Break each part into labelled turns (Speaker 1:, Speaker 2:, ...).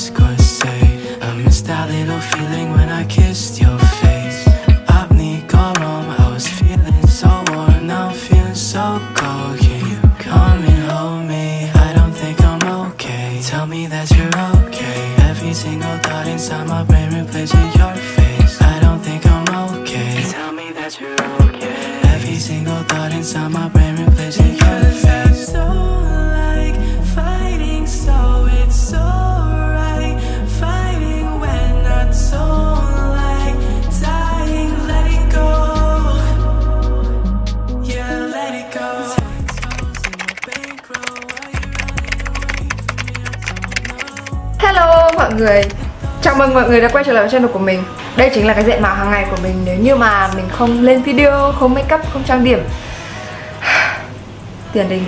Speaker 1: Luis Corsay I miss that little feeling when I kissed your
Speaker 2: người đã quay trở lại với channel của mình. Đây chính là cái diện mạo hàng ngày của mình. Nếu như mà mình không lên video, không make up, không trang điểm Tiền đình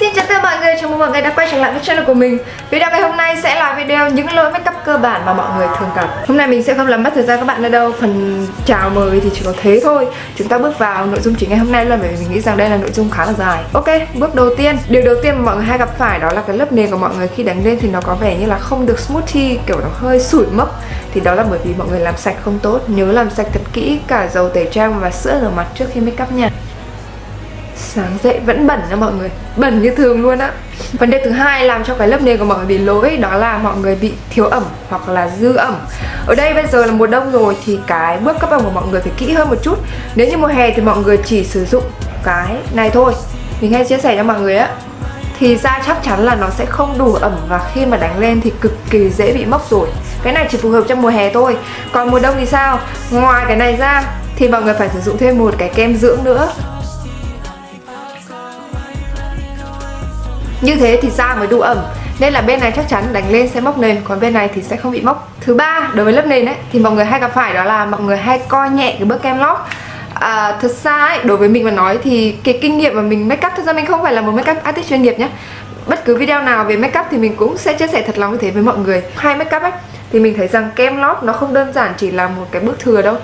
Speaker 2: xin chào tất cả mọi người, chào mừng mọi người đã quay trở lại với channel của mình. Video ngày hôm nay sẽ là video những lỗi makeup cơ bản mà mọi người thường gặp. Hôm nay mình sẽ không làm mất thời gian các bạn nữa đâu Phần chào mời thì chỉ có thế thôi. Chúng ta bước vào nội dung chính ngày hôm nay luôn Bởi vì mình nghĩ rằng đây là nội dung khá là dài. Ok, bước đầu tiên. Điều đầu tiên mà mọi người hay gặp phải đó là cái lớp nền của mọi người khi đánh lên thì nó có vẻ như là không được smoothie Kiểu nó hơi sủi mốc. Thì đó là bởi vì mọi người làm sạch không tốt Nhớ làm sạch thật kỹ cả dầu tẩy trang và sữa rửa mặt trước khi makeup nha sáng dậy vẫn bẩn nha mọi người. Bẩn như thường luôn á. Vấn đề thứ hai làm cho cái lớp nền của mọi người bị lỗi đó là mọi người bị thiếu ẩm hoặc là dư ẩm. Ở đây bây giờ là mùa đông rồi thì cái bước cấp ẩm của mọi người phải kỹ hơn một chút. Nếu như mùa hè thì mọi người chỉ sử dụng cái này thôi. Mình hay chia sẻ cho mọi người á. Thì da chắc chắn là nó sẽ không đủ ẩm và khi mà đánh lên thì cực kỳ dễ bị mốc rồi. Cái này chỉ phù hợp trong mùa hè thôi. Còn mùa đông thì sao? Ngoài cái này ra thì mọi người phải sử dụng thêm một cái kem dưỡng nữa. Như thế thì da mới đủ ẩm. Nên là bên này chắc chắn đánh lên sẽ mốc nền còn bên này thì sẽ không bị mốc thứ ba đối với lớp nền ấy thì mọi người hay gặp phải đó là mọi người hay coi nhẹ cái bước kem lót. À, thật ra ấy, đối với mình mà nói thì cái kinh nghiệm mà mình make up thật ra mình không phải là một make up artist chuyên nghiệp nhé bất cứ video nào về make up thì mình cũng sẽ chia sẻ thật lòng như thế với mọi người. Hay make up ấy thì mình thấy rằng kem lót nó không đơn giản chỉ là một cái bước thừa đâu.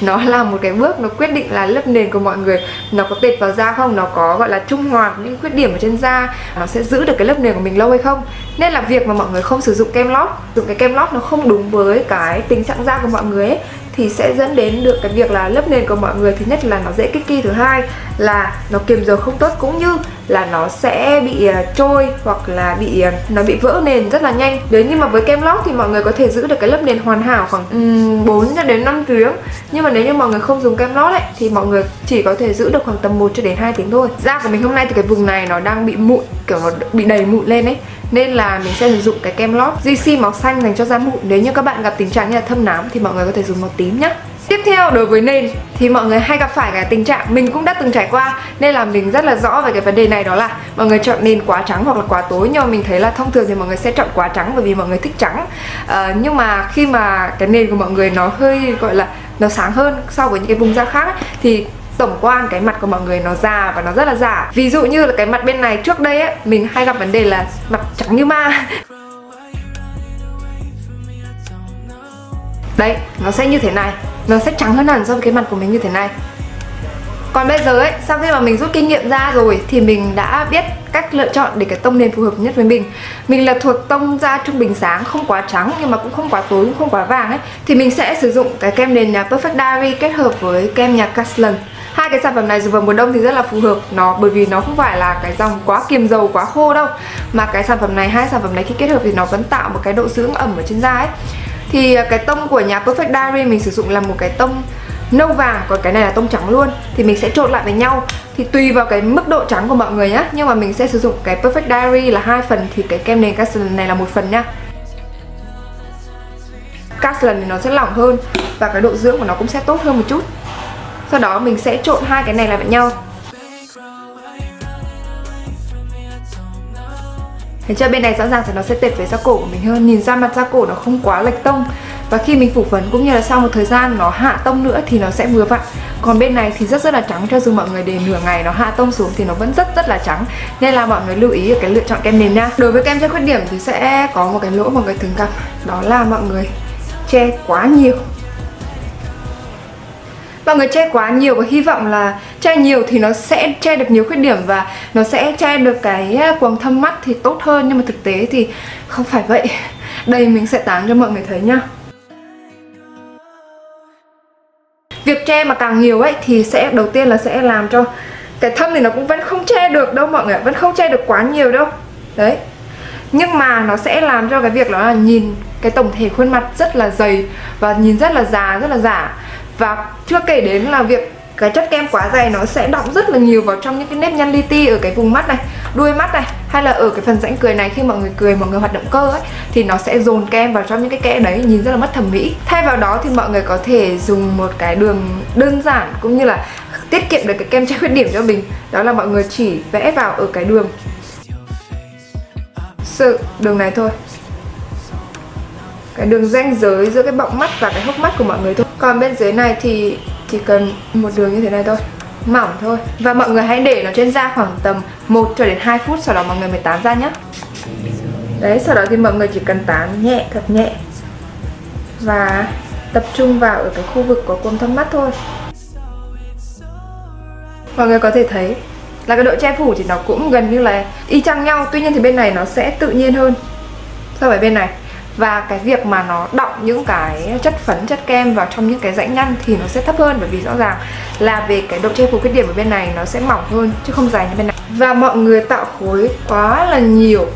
Speaker 2: Nó là một cái bước nó quyết định là lớp nền của mọi người. Nó có tệt vào da không? Nó có, gọi là, trung hòa những khuyết điểm ở trên da. Nó sẽ giữ được cái lớp nền của mình lâu hay không? Nên là việc mà mọi người không sử dụng kem lót, dùng cái kem lót nó không đúng với cái tình trạng da của mọi người ấy, thì sẽ dẫn đến được cái việc là lớp nền của mọi người, thứ nhất là nó dễ kích kỳ thứ hai là nó kiềm dầu không tốt. Cũng như là nó sẽ bị ờ, trôi hoặc là bị ờ, nó bị vỡ nền rất là nhanh. Nếu như mà với kem lót thì mọi người có thể giữ được cái lớp nền hoàn hảo khoảng ừ, um, 4 cho đến 5 tiếng. Nhưng mà nếu như mọi người không dùng kem lót ấy thì mọi người chỉ có thể giữ được khoảng tầm 1 cho đến 2 tiếng thôi. Da của mình hôm nay thì cái vùng này nó đang bị mụn kiểu nó bị đầy mụn lên ấy. Nên là mình sẽ sử dụng cái kem lót GC màu xanh dành cho da mụn. Nếu như các bạn gặp tình trạng như là thâm nám thì mọi người có thể dùng màu tím nhé Tiếp theo đối với nền thì mọi người hay gặp phải cái tình trạng mình cũng đã từng trải qua nên là mình rất là rõ về cái vấn đề này đó là mọi người chọn nền quá trắng hoặc là quá tối nhưng mà mình thấy là thông thường thì mọi người sẽ chọn quá trắng bởi vì mọi người thích trắng. À, nhưng mà khi mà cái nền của mọi người nó hơi gọi là nó sáng hơn so với những cái vùng da khác ấy, thì tổng quan cái mặt của mọi người nó già và nó rất là giả ví dụ như là cái mặt bên này trước đây ấy mình hay gặp vấn đề là mặt trắng như ma. Đấy nó sẽ như thế này nó sẽ trắng hơn hẳn so với cái mặt của mình như thế này. Còn bây giờ ấy, sau khi mà mình rút kinh nghiệm ra rồi thì mình đã biết cách lựa chọn để cái tông nền phù hợp nhất với mình. Mình là thuộc tông da trung bình sáng, không quá trắng nhưng mà cũng không quá tối, cũng không quá vàng ấy Thì mình sẽ sử dụng cái kem nền nhà Perfect Diary kết hợp với kem nhà Castellan Hai cái sản phẩm này dùng vào mùa đông thì rất là phù hợp nó bởi vì nó không phải là cái dòng quá kiềm dầu, quá khô đâu. Mà cái sản phẩm này, hai sản phẩm này khi kết hợp thì nó vẫn tạo một cái độ dưỡng ẩm ở trên da ấy. Thì à, cái tông của nhà Perfect Diary mình sử dụng là một cái tông nâu vàng, còn cái này là tông trắng luôn. Thì mình sẽ trộn lại với nhau. Thì tùy vào cái mức độ trắng của mọi người nhá. Nhưng mà mình sẽ sử dụng cái Perfect Diary là hai phần, thì cái kem nền Castellan này là một phần nhá Castellan thì nó sẽ lỏng hơn và cái độ dưỡng của nó cũng sẽ tốt hơn một chút. Sau đó mình sẽ trộn hai cái này lại với nhau. Thế cho bên này rõ ràng thì nó sẽ tệt về da cổ của mình hơn. Nhìn ra mặt da cổ nó không quá lệch tông. Và khi mình phủ phấn cũng như là sau một thời gian nó hạ tông nữa thì nó sẽ vừa vặn. Còn bên này thì rất rất là trắng. Cho dù mọi người để nửa ngày nó hạ tông xuống thì nó vẫn rất rất là trắng. Nên là mọi người lưu ý ở cái lựa chọn kem nền nha. Đối với kem che khuyết điểm thì sẽ có một cái lỗ mọi người thường gặp. Đó là mọi người che quá nhiều mọi người che quá nhiều và hy vọng là che nhiều thì nó sẽ che được nhiều khuyết điểm và nó sẽ che được cái à, quầng thâm mắt thì tốt hơn. Nhưng mà thực tế thì không phải vậy. Đây mình sẽ tán cho mọi người thấy nhá. Việc che mà càng nhiều ấy thì sẽ, đầu tiên là sẽ làm cho cái thâm thì nó cũng vẫn không che được đâu mọi người vẫn không che được quá nhiều đâu. Đấy. Nhưng mà nó sẽ làm cho cái việc đó là nhìn cái tổng thể khuôn mặt rất là dày và nhìn rất là già, rất là giả và chưa kể đến là việc cái chất kem quá dày nó sẽ đọng rất là nhiều vào trong những cái nếp nhăn li ti ở cái vùng mắt này, đuôi mắt này, hay là ở cái phần rãnh cười này. Khi mọi người cười, mọi người hoạt động cơ ấy, thì nó sẽ dồn kem vào trong những cái kẽ đấy, nhìn rất là mất thẩm mỹ. Thay vào đó thì mọi người có thể dùng một cái đường đơn giản cũng như là tiết kiệm được cái kem che khuyết điểm cho mình. Đó là mọi người chỉ vẽ vào ở cái đường. Sự, đường này thôi cái đường ranh giới giữa cái bọng mắt và cái hốc mắt của mọi người thôi. Còn bên dưới này thì chỉ cần một đường như thế này thôi. Mỏng thôi. Và mọi người hãy để nó trên da khoảng tầm 1 cho đến 2 phút, sau đó mọi người mới tán ra nhé đấy, sau đó thì mọi người chỉ cần tán nhẹ, thật nhẹ. Và tập trung vào ở cái khu vực của cuống thâm mắt thôi. Mọi người có thể thấy là cái độ che phủ thì nó cũng gần như là y chang nhau, tuy nhiên thì bên này nó sẽ tự nhiên hơn so với bên này và cái việc mà nó đọng những cái chất phấn, chất kem vào trong những cái rãnh nhăn thì nó sẽ thấp hơn. Bởi vì rõ ràng là về cái độ che phủ khuyết điểm ở bên này nó sẽ mỏng hơn, chứ không dài như bên này. Và mọi người tạo khối quá là nhiều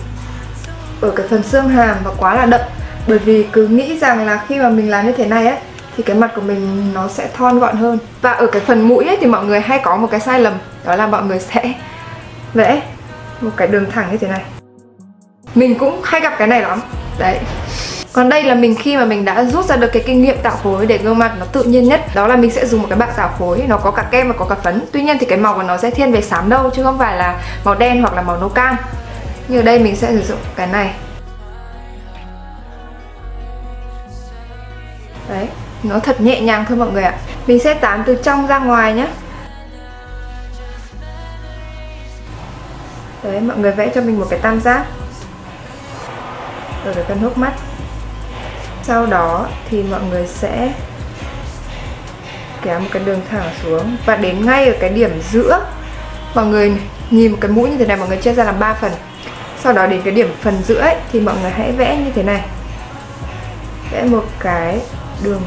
Speaker 2: ở cái phần xương hàm và quá là đậm. Bởi vì cứ nghĩ rằng là khi mà mình làm như thế này ấy, thì cái mặt của mình nó sẽ thon gọn hơn. Và ở cái phần mũi ấy thì mọi người hay có một cái sai lầm, đó là mọi người sẽ vẽ một cái đường thẳng như thế này. Mình cũng hay gặp cái này lắm đấy. Còn đây là mình khi mà mình đã rút ra được cái kinh nghiệm tạo khối để gương mặt nó tự nhiên nhất, Đó là mình sẽ dùng một cái bạc tạo khối Nó có cả kem và có cả phấn. Tuy nhiên thì cái màu của nó sẽ thiên về xám đâu, Chứ không phải là màu đen hoặc là màu nâu cam. Như ở đây mình sẽ sử dụng cái này. Đấy, Nó thật nhẹ nhàng thôi mọi người ạ. Mình sẽ tán từ trong ra ngoài nhé Đấy, mọi người vẽ cho mình một cái tam giác rồi cái phần hút mắt. Sau đó thì mọi người sẽ kéo một cái đường thẳng xuống. Và đến ngay ở cái điểm giữa mọi người nhìn một cái mũi như thế này mọi người chia ra làm 3 phần. Sau đó đến cái điểm phần giữa ấy, thì mọi người hãy vẽ như thế này. Vẽ một cái đường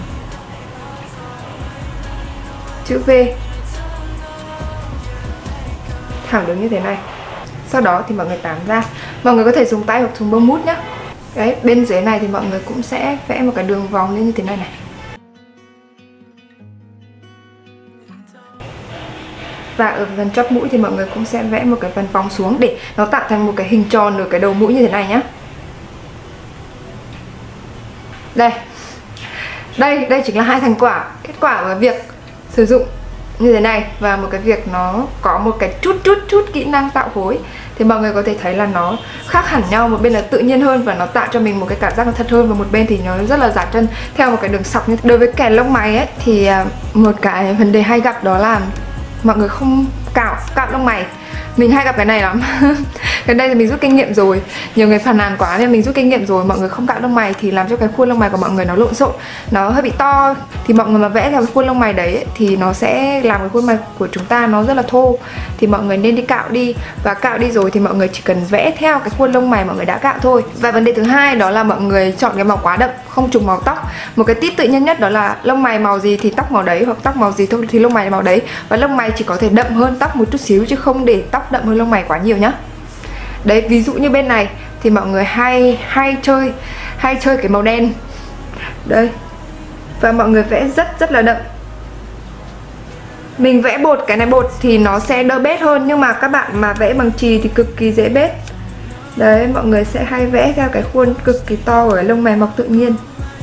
Speaker 2: chữ V. Thẳng đứng như thế này. Sau đó thì mọi người tán ra. Mọi người có thể dùng tay hoặc dùng bông mút nhé Đấy, bên dưới này thì mọi người cũng sẽ vẽ một cái đường vòng lên như thế này này. Và ở phần chóp mũi thì mọi người cũng sẽ vẽ một cái phần vòng xuống để nó tạo thành một cái hình tròn ở cái đầu mũi như thế này nhá. Đây. Đây, đây chính là hai thành quả. Kết quả của việc sử dụng như thế này và một cái việc nó có một cái chút chút chút kỹ năng tạo khối thì mọi người có thể thấy là nó khác hẳn nhau, một bên là tự nhiên hơn và nó tạo cho mình một cái cảm giác nó thật hơn, và một bên thì nó rất là giả chân theo một cái đường sọc như thế. đối với kẻ lông mày ấy, thì à, một cái vấn đề hay gặp đó là mọi người không cạo cạo lông mày mình hay gặp cái này lắm. Cái đây thì mình rút kinh nghiệm rồi. Nhiều người phàn nàn quá nên mình rút kinh nghiệm rồi. Mọi người không cạo lông mày thì làm cho cái khuôn lông mày của mọi người nó lộn xộn. Nó hơi bị to thì mọi người mà vẽ theo cái khuôn lông mày đấy thì nó sẽ làm cái khuôn mặt của chúng ta nó rất là thô. Thì mọi người nên đi cạo đi. Và cạo đi rồi thì mọi người chỉ cần vẽ theo cái khuôn lông mày mọi người đã cạo thôi. Và vấn đề thứ hai đó là mọi người chọn cái màu quá đậm, không trùng màu tóc. Một cái tip tự nhiên nhất đó là lông mày màu gì thì tóc màu đấy hoặc tóc màu gì thôi thì lông mày màu đấy. Và lông mày chỉ có thể đậm hơn tóc một chút xíu chứ không để tóc đậm hơn lông mày quá nhiều nhá. Đấy ví dụ như bên này thì mọi người hay hay chơi hay chơi cái màu đen. Đây. Và mọi người vẽ rất rất là đậm. Mình vẽ bột cái này bột thì nó sẽ đỡ bết hơn nhưng mà các bạn mà vẽ bằng chì thì cực kỳ dễ bết. Đấy mọi người sẽ hay vẽ theo cái khuôn cực kỳ to ở lông mày mọc tự nhiên.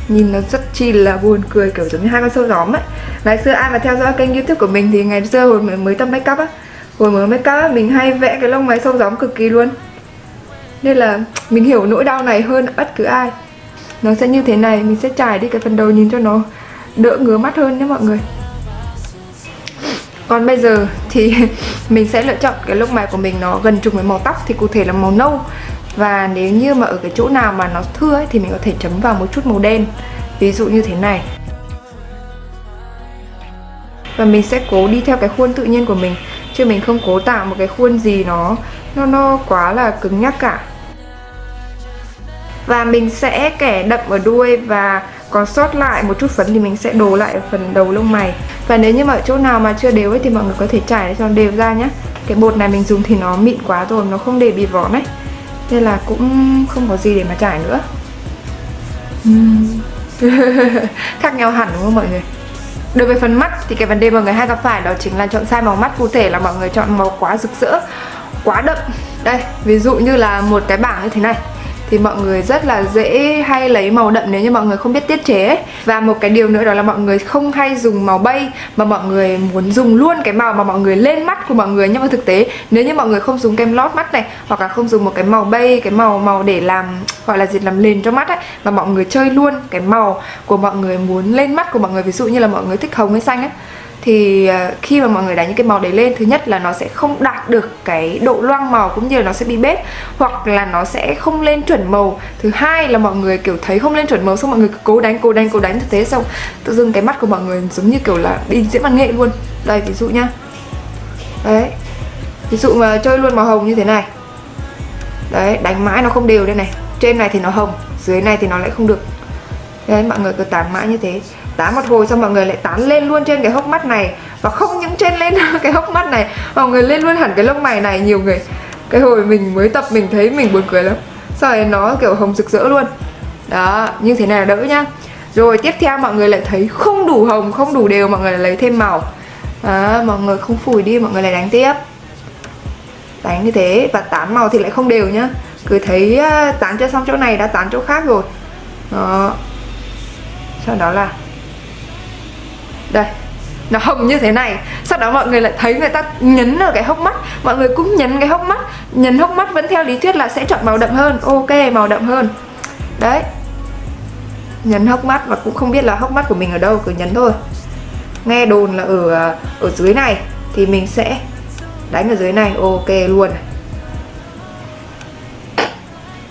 Speaker 2: Nhìn nó rất chi là buồn cười kiểu giống như hai con sâu gióm ấy. Ngày xưa ai mà theo dõi kênh youtube của mình thì ngày xưa hồi mới, mới make up á hồi mới make up mình hay vẽ cái lông mày sâu gióng cực kỳ luôn. Nên là mình hiểu nỗi đau này hơn bất cứ ai. Nó sẽ như thế này mình sẽ trải đi cái phần đầu nhìn cho nó đỡ ngứa mắt hơn nhé mọi người. Còn bây giờ thì mình sẽ lựa chọn cái lông mày của mình nó gần trùng với màu tóc thì cụ thể là màu nâu. Và nếu như mà ở cái chỗ nào mà nó thưa ấy, thì mình có thể chấm vào một chút màu đen. Ví dụ như thế này. Và mình sẽ cố đi theo cái khuôn tự nhiên của mình chứ mình không cố tạo một cái khuôn gì nó nó nó quá là cứng nhắc cả. Và mình sẽ kẻ đậm ở đuôi và còn sót lại một chút phấn thì mình sẽ đổ lại ở phần đầu lông mày. Và nếu như mà chỗ nào mà chưa đều ấy thì mọi người có thể trải cho đều ra nhé cái bột này mình dùng thì nó mịn quá rồi, nó không để bị vón ấy. Nên là cũng không có gì để mà trải nữa. Khác nhau hẳn đúng không mọi người? Đối với phần mắt thì cái vấn đề mọi người hay gặp phải đó chính là chọn sai màu mắt cụ thể là mọi người chọn màu quá rực rỡ, quá đậm. Đây, ví dụ như là một cái bảng như thế này thì mọi người rất là dễ hay lấy màu đậm nếu như mọi người không biết tiết chế ấy. và một cái điều nữa đó là mọi người không hay dùng màu bay, mà mọi người muốn dùng luôn cái màu mà mọi người lên mắt của mọi người nhưng mà thực tế, nếu như mọi người không dùng kem lót mắt này, hoặc là không dùng một cái màu bay, cái màu màu để làm, gọi là gì, làm nền cho mắt ấy, mà mọi người chơi luôn cái màu của mọi người muốn lên mắt của mọi người ví dụ như là mọi người thích hồng hay xanh ấy thì à, khi mà mọi người đánh những cái màu đấy lên, thứ nhất là nó sẽ không đạt được cái độ loang màu cũng như là nó sẽ bị bết, hoặc là nó sẽ không lên chuẩn màu. Thứ hai là mọi người kiểu thấy không lên chuẩn màu xong mọi người cố đánh cố đánh cố đánh thực tế xong tự dưng cái mắt của mọi người giống như kiểu là đi diễn văn nghệ luôn. Đây, ví dụ nhá. Đấy. Ví dụ mà chơi luôn màu hồng như thế này. Đấy, đánh mãi nó không đều đây này. Trên này thì nó hồng, dưới này thì nó lại không được đấy mọi người cứ tán mãi như thế. Tán một hồi xong mọi người lại tán lên luôn trên cái hốc mắt này. Và không những trên lên cái hốc mắt này mọi người lên luôn hẳn cái lông mày này nhiều người. Cái hồi mình mới tập mình thấy mình buồn cười lắm. Sau này nó kiểu hồng rực rỡ luôn. Đó như thế này là đỡ nhá. Rồi tiếp theo mọi người lại thấy không đủ hồng không đủ đều mọi người lại lấy thêm màu. Đó, mọi người không phủi đi mọi người lại đánh tiếp. Đánh như thế và tán màu thì lại không đều nhá. Cứ thấy à, tán cho xong chỗ này đã tán chỗ khác rồi. Đó sau đó là đây, nó hồng như thế này. Sau đó mọi người lại thấy người ta nhấn ở cái hốc mắt. Mọi người cũng nhấn cái hốc mắt. Nhấn hốc mắt vẫn theo lý thuyết là sẽ chọn màu đậm hơn. Ok, màu đậm hơn. Đấy. Nhấn hốc mắt và cũng không biết là hốc mắt của mình ở đâu, cứ nhấn thôi. Nghe đồn là ở ờ, ở dưới này thì mình sẽ đánh ở dưới này. Ok, luôn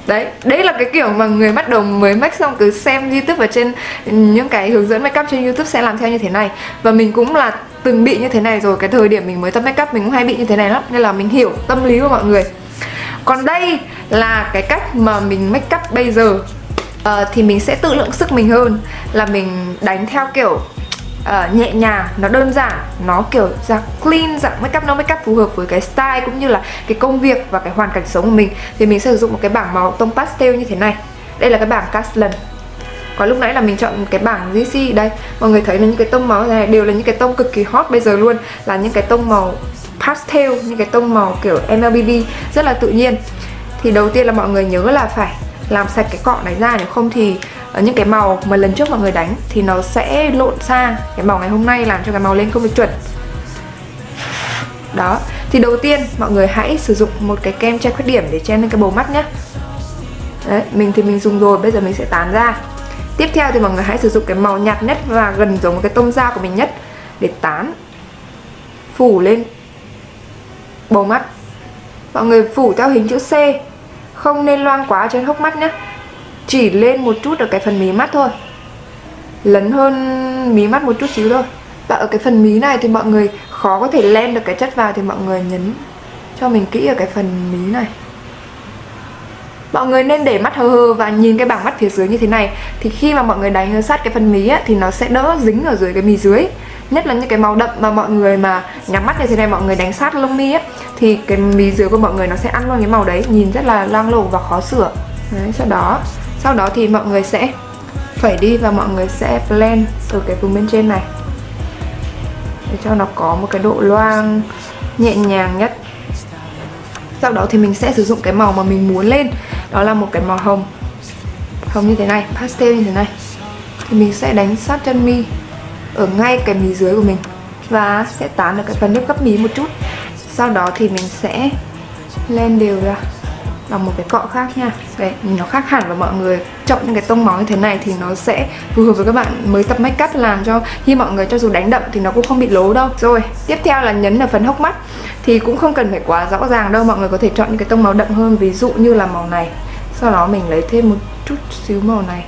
Speaker 2: đấy đấy là cái kiểu mà người bắt đầu mới make xong cứ xem youtube và trên ừ, những cái hướng dẫn make up trên youtube sẽ làm theo như thế này. Và mình cũng là từng bị như thế này rồi cái thời điểm mình mới tập make up mình cũng hay bị như thế này lắm nên là mình hiểu tâm lý của mọi người. Còn đây là cái cách mà mình make up bây giờ. Uh, thì mình sẽ tự lượng sức mình hơn là mình đánh theo kiểu uh, nhẹ nhàng nó đơn giản nó kiểu dạng clean dạng make up nó make up phù hợp với cái style cũng như là cái công việc và cái hoàn cảnh sống của mình. Thì mình sẽ sử dụng một cái bảng màu tông pastel như thế này. Đây là cái bảng Caslan còn lúc nãy là mình chọn cái bảng GC đây. Mọi người thấy là những cái tông màu này đều là những cái tông cực kỳ hot bây giờ luôn. Là những cái tông màu pastel những cái tông màu kiểu MLBB rất là tự nhiên. Thì đầu tiên là mọi người nhớ là phải làm sạch cái cọ này ra nếu không thì Ờ, những cái màu mà lần trước mọi người đánh thì nó sẽ lộn xa. Cái màu ngày hôm nay làm cho cái màu lên không được chuẩn. Đó, thì đầu tiên mọi người hãy sử dụng một cái kem che khuyết điểm để che lên cái bầu mắt nhé. Đấy, mình thì mình dùng rồi, bây giờ mình sẽ tán ra. Tiếp theo thì mọi người hãy sử dụng cái màu nhạt nhất và gần giống với cái tông da của mình nhất để tán, phủ lên bầu mắt. Mọi người phủ theo hình chữ C, không nên loang quá trên hốc mắt nhé chỉ lên một chút ở cái phần mí mắt thôi. Lấn hơn mí mắt một chút xíu thôi. Và ở cái phần mí này thì mọi người khó có thể len được cái chất vào thì mọi người nhấn cho mình kỹ ở cái phần mí này. Mọi người nên để mắt hờ hờ và nhìn cái bảng mắt phía dưới như thế này. Thì khi mà mọi người đánh sát cái phần mí á, thì nó sẽ đỡ dính ở dưới cái mí dưới. Nhất là những cái màu đậm mà mọi người mà nhắm mắt như thế này mọi người đánh sát lông mi á thì cái mí dưới của mọi người nó sẽ ăn luôn cái màu đấy. Nhìn rất là loang lổ và khó sửa. Đấy sau đó sau đó thì mọi người sẽ phẩy đi và mọi người sẽ blend từ cái vùng bên trên này. Để cho nó có một cái độ loang nhẹ nhàng nhất. Sau đó thì mình sẽ sử dụng cái màu mà mình muốn lên. Đó là một cái màu hồng. Hồng như thế này, pastel như thế này. Thì mình sẽ đánh sát chân mi ở ngay cái mí dưới của mình và sẽ tán được cái phần nước gấp mí một chút. Sau đó thì mình sẽ lên đều ra là một cái cọ khác nha. Đấy, nhìn nó khác hẳn và mọi người chọn những cái tông màu như thế này thì nó sẽ phù hợp với các bạn mới tập make up làm cho. Khi mọi người cho dù đánh đậm thì nó cũng không bị lố đâu. Rồi tiếp theo là nhấn ở phần hốc mắt. Thì cũng không cần phải quá rõ ràng đâu mọi người có thể chọn những cái tông màu đậm hơn ví dụ như là màu này. Sau đó mình lấy thêm một chút xíu màu này.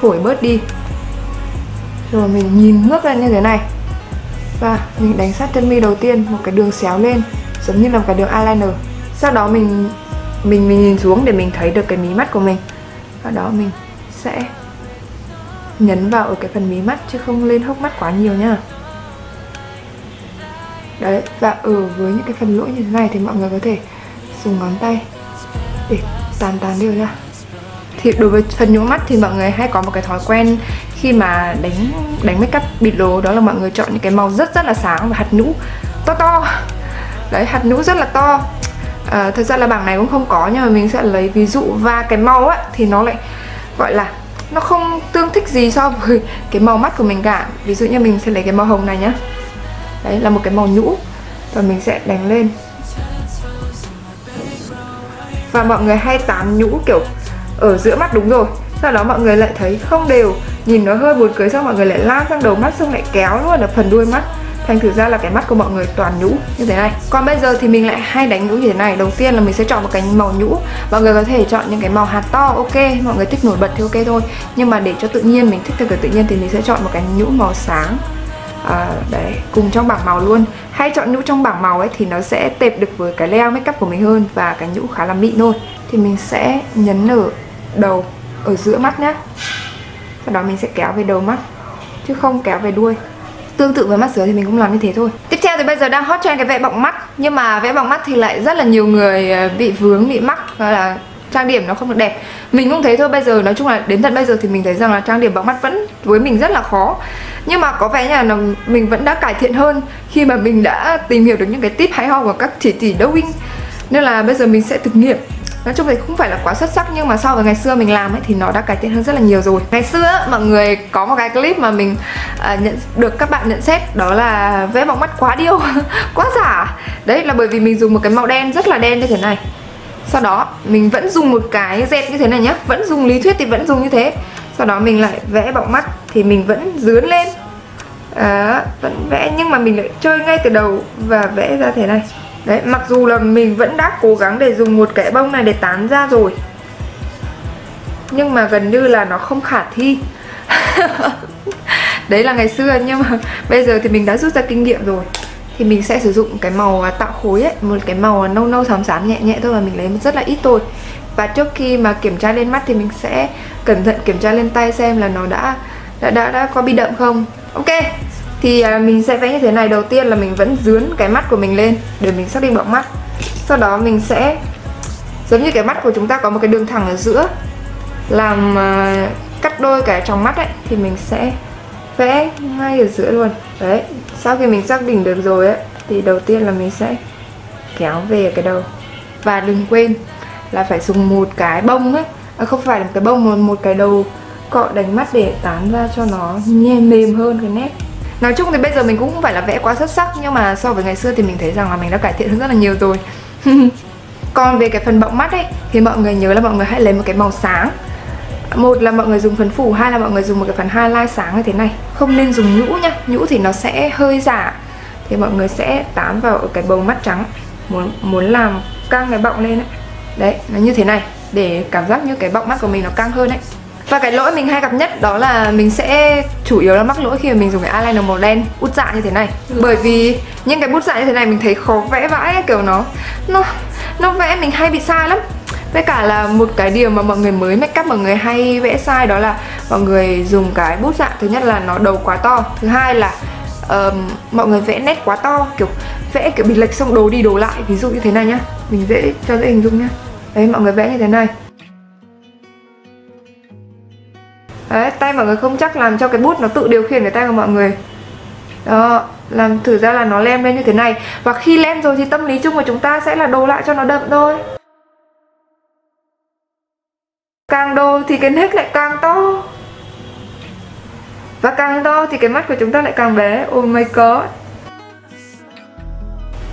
Speaker 2: Thổi bớt đi. Rồi mình nhìn ngước lên như thế này. Và mình đánh sát chân mi đầu tiên một cái đường xéo lên giống như là một cái đường eyeliner. Sau đó mình mình mình nhìn xuống để mình thấy được cái mí mắt của mình. Sau đó mình sẽ nhấn vào ở cái phần mí mắt chứ không lên hốc mắt quá nhiều nhá. Đấy, và ở với những cái phần lỗ như thế này thì mọi người có thể dùng ngón tay để tàn tàn đều ra. Thì đối với phần nhũ mắt thì mọi người hay có một cái thói quen khi mà đánh đánh make up bịt lố, đó là mọi người chọn những cái màu rất rất là sáng và hạt nhũ to to đấy hạt nhũ rất là to. À, thật ra là bảng này cũng không có nhưng mà mình sẽ lấy ví dụ và cái màu á thì nó lại gọi là nó không tương thích gì so với cái màu mắt của mình cả. Ví dụ như mình sẽ lấy cái màu hồng này nhá. Đấy là một cái màu nhũ. Và mình sẽ đánh lên. Và mọi người hay tán nhũ kiểu ở giữa mắt đúng rồi. Sau đó mọi người lại thấy không đều. Nhìn nó hơi buồn cười xong mọi người lại lan sang đầu mắt xong lại kéo luôn ở phần đuôi mắt thành thử ra là cái mắt của mọi người toàn nhũ như thế này. Còn bây giờ thì mình lại hay đánh nhũ như thế này. Đầu tiên là mình sẽ chọn một cái màu nhũ. Mọi người có thể chọn những cái màu hạt to ok. Mọi người thích nổi bật thì ok thôi. Nhưng mà để cho tự nhiên mình thích theo kiểu tự nhiên thì mình sẽ chọn một cái nhũ màu sáng. À, đấy cùng trong bảng màu luôn. Hay chọn nhũ trong bảng màu ấy thì nó sẽ tệp được với cái layout makeup của mình hơn và cái nhũ khá là mịn thôi. Thì mình sẽ nhấn ở đầu ở giữa mắt nhé sau đó mình sẽ kéo về đầu mắt chứ không kéo về đuôi. Tương tự với mắt dưới thì mình cũng làm như thế thôi. Tiếp theo thì bây giờ đang hot trend cái vẽ bọng mắt. Nhưng mà vẽ bọng mắt thì lại rất là nhiều người ờ, bị vướng, bị mắc. Gọi là trang điểm nó không được đẹp. Mình cũng thấy thôi bây giờ nói chung là đến tận bây giờ thì mình thấy rằng là trang điểm bọng mắt vẫn với mình rất là khó. Nhưng mà có vẻ như là mình vẫn đã cải thiện hơn Khi mà mình đã tìm hiểu được những cái tip hay ho của các chỉ tỷ Dowing. Nên là bây giờ mình sẽ thực nghiệm nói chung thì không phải là quá xuất sắc nhưng mà so với ngày xưa mình làm ấy thì nó đã cải thiện hơn rất là nhiều rồi. Ngày xưa mọi người có một cái clip mà mình uh, nhận được các bạn nhận xét đó là vẽ bóng mắt quá điêu quá giả. Đấy là bởi vì mình dùng một cái màu đen rất là đen như thế này. Sau đó mình vẫn dùng một cái dẹt như thế này nhá vẫn dùng lý thuyết thì vẫn dùng như thế. Sau đó mình lại vẽ bọng mắt thì mình vẫn dướn lên. À, vẫn vẽ nhưng mà mình lại chơi ngay từ đầu và vẽ ra thế này. Đấy, mặc dù là mình vẫn đã cố gắng để dùng một cái bông này để tán ra rồi. Nhưng mà gần như là nó không khả thi. Đấy là ngày xưa nhưng mà bây giờ thì mình đã rút ra kinh nghiệm rồi. Thì mình sẽ sử dụng cái màu tạo khối ấy Một cái màu nâu nâu xám xám nhẹ nhẹ thôi và mình lấy rất là ít thôi. Và trước khi mà kiểm tra lên mắt thì mình sẽ cẩn thận kiểm tra lên tay xem là nó đã đã, đã, đã có bị đậm không. Ok thì à, mình sẽ vẽ như thế này. Đầu tiên là mình vẫn dướn cái mắt của mình lên để mình xác định bọng mắt. Sau đó mình sẽ giống như cái mắt của chúng ta có một cái đường thẳng ở giữa làm uh, cắt đôi cái trong mắt ấy thì mình sẽ vẽ ngay ở giữa luôn. Đấy sau khi mình xác định được rồi ấy thì đầu tiên là mình sẽ kéo về cái đầu. Và đừng quên là phải dùng một cái bông ấy à, không phải là một cái bông mà một cái đầu cọ đánh mắt để tán ra cho nó nhẹ mềm hơn cái nét. Nói chung thì bây giờ mình cũng không phải là vẽ quá xuất sắc, Nhưng mà so với ngày xưa thì mình thấy rằng là mình đã cải thiện hơn rất là nhiều rồi. Còn về cái phần bọng mắt ấy, Thì mọi người nhớ là mọi người hãy lấy một cái màu sáng. Một là mọi người dùng phấn phủ, hai là mọi người dùng một cái phần highlight sáng như thế này. Không nên dùng nhũ nhá, nhũ thì nó sẽ hơi giả. Thì mọi người sẽ tán vào cái bầu mắt trắng, muốn muốn làm căng cái bọng lên ấy. Đấy, nó như thế này, để cảm giác như cái bọng mắt của mình nó căng hơn ấy và cái lỗi mình hay gặp nhất đó là mình sẽ chủ yếu là mắc lỗi khi mà mình dùng cái eyeliner màu đen bút dạ như thế này. Ừ. Bởi vì những cái bút dạ như thế này mình thấy khó vẽ vãi kiểu nó Nó nó vẽ mình hay bị sai lắm. Với cả là một cái điều mà mọi người mới make up mọi người hay vẽ sai đó là mọi người dùng cái bút dạ thứ nhất là nó đầu quá to thứ hai là uh, mọi người vẽ nét quá to kiểu vẽ kiểu bị lệch xong đồ đi đồ lại. Ví dụ như thế này nhá mình dễ cho dễ hình dung nhá. Đấy mọi người vẽ như thế này Đấy, tay mọi người không chắc làm cho cái bút nó tự điều khiển cái tay của mọi người. Đó, làm thử ra là nó lem lên như thế này. Và khi lem rồi thì tâm lý chung của chúng ta sẽ là đồ lại cho nó đậm thôi. Càng đồ thì cái nếp lại càng to. Và càng to thì cái mắt của chúng ta lại càng bé. Oh my god.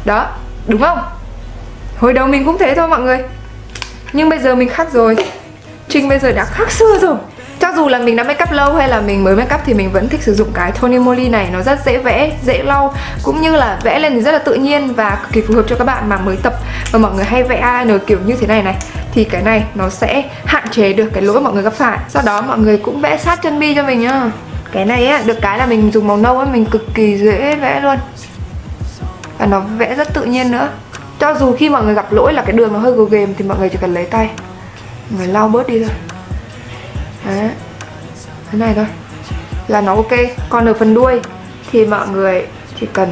Speaker 2: Đó, đúng không? Hồi đầu mình cũng thế thôi mọi người. Nhưng bây giờ mình khác rồi. Trinh bây giờ đã khác xưa rồi cho dù là mình đã make up lâu hay là mình mới make up thì mình vẫn thích sử dụng cái Tony Moly này. Nó rất dễ vẽ, dễ lau Cũng như là vẽ lên thì rất là tự nhiên và cực kỳ phù hợp cho các bạn mà mới tập Và mọi người hay vẽ eyeliner kiểu như thế này này. Thì cái này nó sẽ hạn chế được cái lỗi mọi người gặp phải. Sau đó mọi người cũng vẽ sát chân mi cho mình nhá. Cái này á được cái là mình dùng màu nâu ấy mình cực kỳ dễ vẽ luôn. Và nó vẽ rất tự nhiên nữa. Cho dù khi mọi người gặp lỗi là cái đường nó hơi gồ ghềm thì mọi người chỉ cần lấy tay. Mọi người lau bớt đi thôi đấy. Thế này thôi. Là nó ok. Còn ở phần đuôi. Thì mọi người chỉ cần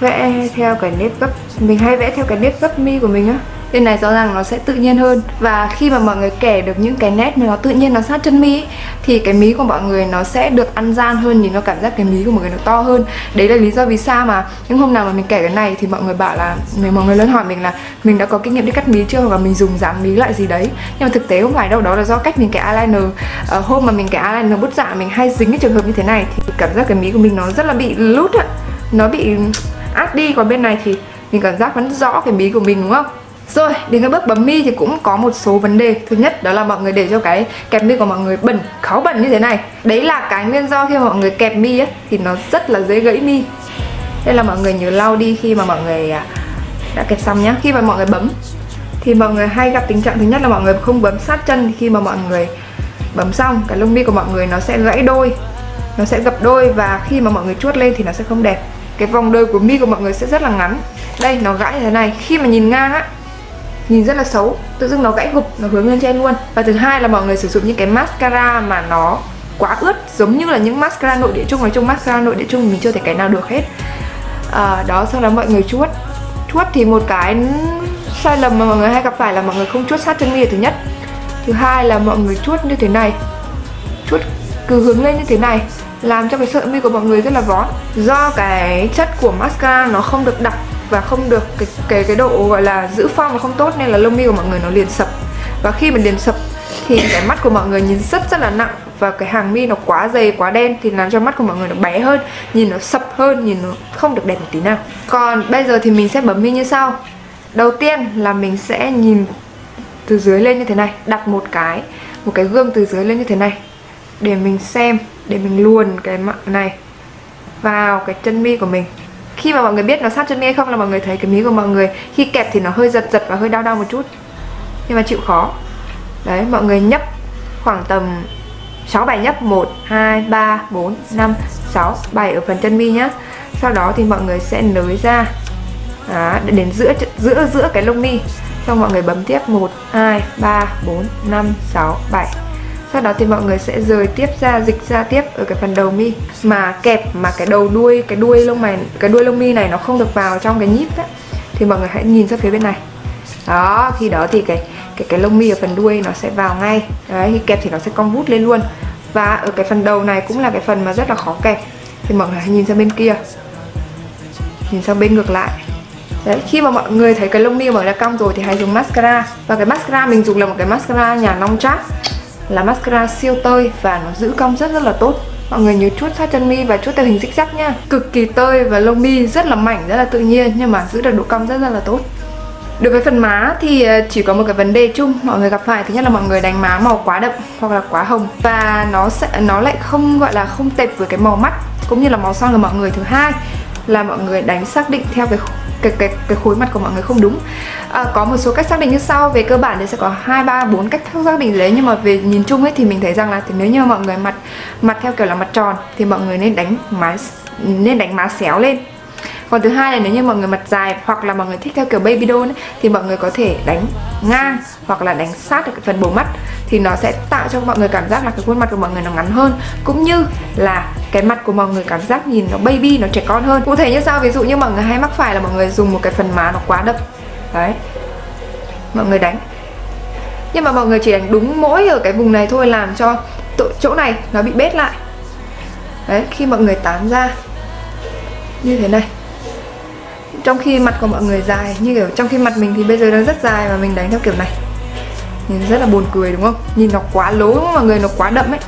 Speaker 2: vẽ theo cái nếp gấp mình hay vẽ theo cái nếp gấp mi của mình á bên này rõ ràng nó sẽ tự nhiên hơn. Và khi mà mọi người kẻ được những cái nét mà nó tự nhiên nó sát chân mi ấy, thì cái mí của mọi người nó sẽ được ăn gian hơn nhìn nó cảm giác cái mí của mọi người nó to hơn. Đấy là lý do vì sao mà những hôm nào mà mình kẻ cái này thì mọi người bảo là mình mọi người lớn hỏi mình là mình đã có kinh nghiệm đi cắt mí chưa? Hoặc là mình dùng dán mí loại gì đấy. Nhưng mà thực tế không phải đâu đó là do cách mình kẻ eyeliner. À, hôm mà mình kẻ eyeliner bút dạ mình hay dính cái trường hợp như thế này thì cảm giác cái mí của mình nó rất là bị lút ạ. Nó bị át đi. Còn bên này thì mình cảm giác vẫn rõ cái mí của mình đúng không? Rồi, đến cái bước bấm mi thì cũng có một số vấn đề Thứ nhất đó là mọi người để cho cái kẹp mi của mọi người bẩn, khó bẩn như thế này Đấy là cái nguyên do khi mọi người kẹp mi ấy Thì nó rất là dễ gãy mi Đây là mọi người nhớ lau đi khi mà mọi người đã kẹp xong nhá Khi mà mọi người bấm Thì mọi người hay gặp tình trạng thứ nhất là mọi người không bấm sát chân Khi mà mọi người bấm xong Cái lông mi của mọi người nó sẽ gãy đôi Nó sẽ gập đôi và khi mà mọi người chuốt lên thì nó sẽ không đẹp Cái vòng đời của mi của mọi người sẽ rất là ngắn Đây, nó gãy như thế này Khi mà nhìn ngang á nhìn rất là xấu. Tự dưng nó gãy gục nó hướng lên trên luôn. Và thứ hai là mọi người sử dụng những cái mascara mà nó quá ướt giống như là những mascara nội địa chung. Nói chung mascara nội địa chung mình chưa thể cái nào được hết. À, đó sau đó mọi người chuốt. Chuốt thì một cái sai lầm mà mọi người hay gặp phải là mọi người không chuốt sát chân mi thứ nhất. Thứ hai là mọi người chuốt như thế này. Chuốt cứ hướng lên như thế này làm cho cái sợi mi của mọi người rất là vón. Do cái chất của mascara nó không được đặc và không được cái cái cái độ gọi là giữ form và không tốt nên là lông mi của mọi người nó liền sập. Và khi mà liền sập thì cái mắt của mọi người nhìn rất rất là nặng và cái hàng mi nó quá dày, quá đen thì làm cho mắt của mọi người nó bé hơn, nhìn nó sập hơn, nhìn nó không được đẹp một tí nào. Còn bây giờ thì mình sẽ bấm mi như sau. Đầu tiên là mình sẽ nhìn từ dưới lên như thế này, đặt một cái một cái gương từ dưới lên như thế này để mình xem, để mình luồn cái mặt này vào cái chân mi của mình khi mà mọi người biết nó sát chân mi hay không là mọi người thấy cái mí của mọi người khi kẹp thì nó hơi giật giật và hơi đau đau một chút. Nhưng mà chịu khó. Đấy mọi người nhấp khoảng tầm 6 bài nhấp. 1 2 3 4 5 6 7 ở phần chân mi nhá. Sau đó thì mọi người sẽ nới ra. Đó, đến giữa giữa giữa cái lông mi. Xong mọi người bấm tiếp. 1 2 3 4 5 6 7 sau đó thì mọi người sẽ rời tiếp ra dịch ra tiếp ở cái phần đầu mi. Mà kẹp mà cái đầu đuôi cái đuôi lông mày cái đuôi lông mi này nó không được vào trong cái nhíp á thì mọi người hãy nhìn ra phía bên này. Đó khi đó thì cái cái cái lông mi ở phần đuôi nó sẽ vào ngay. Đấy khi kẹp thì nó sẽ cong vút lên luôn. Và ở cái phần đầu này cũng là cái phần mà rất là khó kẹp. Thì mọi người hãy nhìn sang bên kia. Nhìn sang bên ngược lại. Đấy, khi mà mọi người thấy cái lông mi mở ra cong rồi thì hãy dùng mascara. Và cái mascara mình dùng là một cái mascara nhà Long Trap là mascara siêu tơi và nó giữ cong rất rất là tốt. Mọi người nhớ chuốt sát chân mi và chuốt theo hình xích sắc nha cực kỳ tơi và lông mi rất là mảnh, rất là tự nhiên, nhưng mà giữ được độ cong rất rất là tốt. Đối với phần má thì ờ, chỉ có một cái vấn đề chung. Mọi người gặp phải, thứ nhất là mọi người đánh má màu quá đậm hoặc là quá hồng. Và nó sẽ, nó lại không, gọi là không tệp với cái màu mắt, cũng như là màu son của mọi người. Thứ hai là mọi người đánh xác định theo cái cái cái cái khối mặt của mọi người không đúng. À, có một số cách xác định như sau về cơ bản thì sẽ có hai ba bốn cách xác định đấy nhưng mà về nhìn chung ấy thì mình thấy rằng là thì nếu như mọi người mặt mặt theo kiểu là mặt tròn thì mọi người nên đánh má nên đánh má xéo lên còn thứ hai là nếu như mọi người mặt dài hoặc là mọi người thích theo kiểu baby doll ấy, thì mọi người có thể đánh ngang hoặc là đánh sát được cái phần bầu mắt thì nó sẽ tạo cho mọi người cảm giác là cái khuôn mặt của mọi người nó ngắn hơn cũng như là cái mặt của mọi người cảm giác nhìn nó baby nó trẻ con hơn cụ thể như sao ví dụ như mọi người hay mắc phải là mọi người dùng một cái phần má nó quá đậm đấy mọi người đánh nhưng mà mọi người chỉ đánh đúng mỗi ở cái vùng này thôi làm cho chỗ này nó bị bết lại đấy khi mọi người tán ra như thế này trong khi mặt của mọi người dài như kiểu trong khi mặt mình thì bây giờ nó rất dài và mình đánh theo kiểu này. Nhìn rất là buồn cười đúng không? Nhìn nó quá lố đúng không? Mọi người nó quá đậm ấy.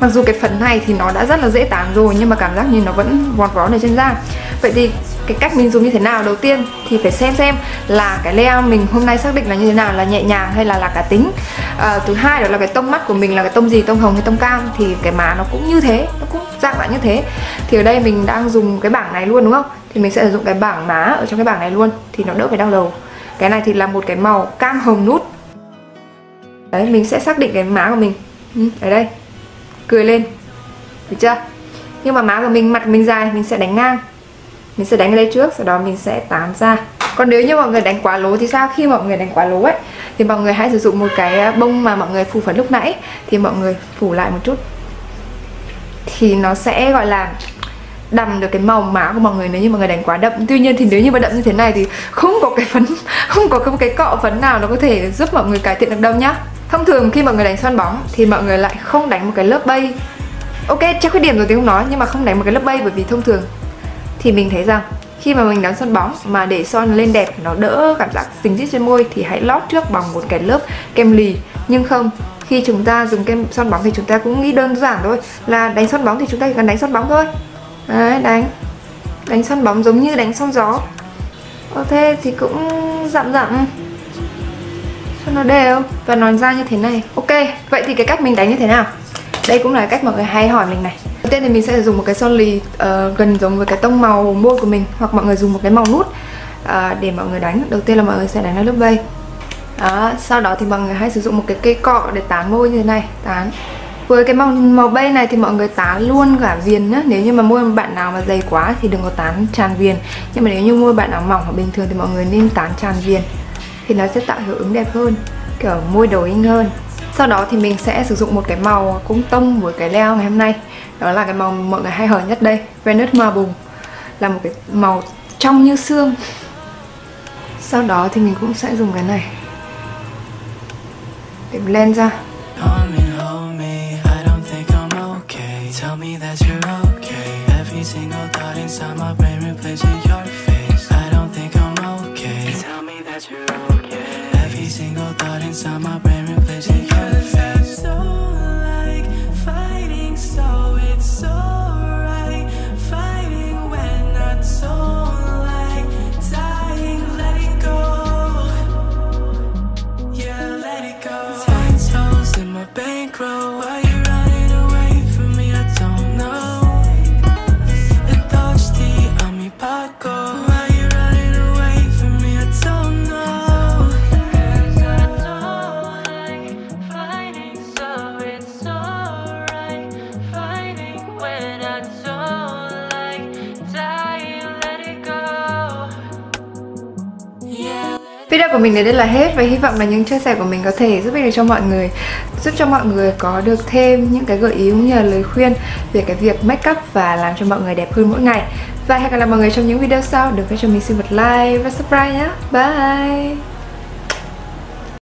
Speaker 2: Mặc dù cái phần này thì nó đã rất là dễ tán rồi nhưng mà cảm giác nhìn nó vẫn vòn vón ở trên da. Vậy thì cái cách mình dùng như thế nào đầu tiên thì phải xem xem là cái layout mình hôm nay xác định là như thế nào là nhẹ nhàng hay là là cá tính. À, thứ hai đó là cái tông mắt của mình là cái tông gì tông hồng hay tông cam thì cái má nó cũng như thế nó cũng dạng dạng như thế. Thì ở đây mình đang dùng cái bảng này luôn đúng không? Thì mình sẽ sử dụng cái bảng má ở trong cái bảng này luôn thì nó đỡ phải đau đầu. Cái này thì là một cái màu cam hồng nút. Đấy mình sẽ xác định cái má của mình. Ừ, ở đây. Cười lên. Được chưa? Nhưng mà má của mình mặt mình dài mình sẽ đánh ngang. Mình sẽ đánh ở đây trước sau đó mình sẽ tán ra. Còn nếu như mọi người đánh quá lố thì sao? Khi mọi người đánh quá lố ấy thì mọi người hãy sử dụng một cái à, bông mà mọi người phủ phấn lúc nãy thì mọi người phủ lại một chút. Thì nó sẽ gọi là đầm được cái màu má của mọi người nếu như mọi người đánh quá đậm. Tuy nhiên thì nếu như mà đậm như thế này thì không có cái phấn, không có cái cọ phấn nào nó có thể giúp mọi người cải thiện được đâu nhá. Thông thường khi mọi người đánh son bóng thì mọi người lại không đánh một cái lớp bay. Ok, chắc khuyết điểm rồi thì không nói, nhưng mà không đánh một cái lớp bay bởi vì thông thường thì mình thấy rằng khi mà mình đánh son bóng mà để son lên đẹp nó đỡ cảm giác dính dít trên môi thì hãy lót trước bằng một cái lớp kem lì. Nhưng không, khi chúng ta dùng kem son bóng thì chúng ta cũng nghĩ đơn giản thôi là đánh son bóng thì chúng ta chỉ cần đánh son bóng thôi đấy đánh. Đánh son bóng giống như đánh son gió. Ok thì cũng dặm dặm. Cho nó đều và nó ra như thế này. Ok vậy thì cái cách mình đánh như thế nào? Đây cũng là cách mọi người hay hỏi mình này. Đầu tiên thì mình sẽ dùng một cái son lì uh, gần giống với cái tông màu môi của mình hoặc mọi người dùng một cái màu nút uh, để mọi người đánh. Đầu tiên là mọi người sẽ đánh ở lớp vây đó, sau đó thì mọi người hãy sử dụng một cái cây cọ để tán môi như thế này. Tán với cái màu màu bay này thì mọi người tán luôn cả viền nhá. Nếu như mà môi bạn nào mà dày quá thì đừng có tán tràn viền. Nhưng mà nếu như môi bạn nào mỏng hoặc bình thường thì mọi người nên tán tràn viền. Thì nó sẽ tạo hiệu ứng đẹp hơn, kiểu môi đầu in hơn. Sau đó thì mình sẽ sử dụng một cái màu cũng tông với cái leo ngày hôm nay. Đó là cái màu mọi người hay hỏi nhất đây, Venus Marble là một cái màu trong như xương. Sau đó thì mình cũng sẽ dùng cái này. Để blend ra. Mình đến đây là hết và hy vọng là những chia sẻ của mình có thể giúp ích được cho mọi người Giúp cho mọi người có được thêm những cái gợi ý cũng như là lời khuyên về cái việc make up và làm cho mọi người đẹp hơn mỗi ngày. Và hẹn gặp lại mọi người trong những video sau, đừng quên cho mình xin một like và subscribe nhé. Bye!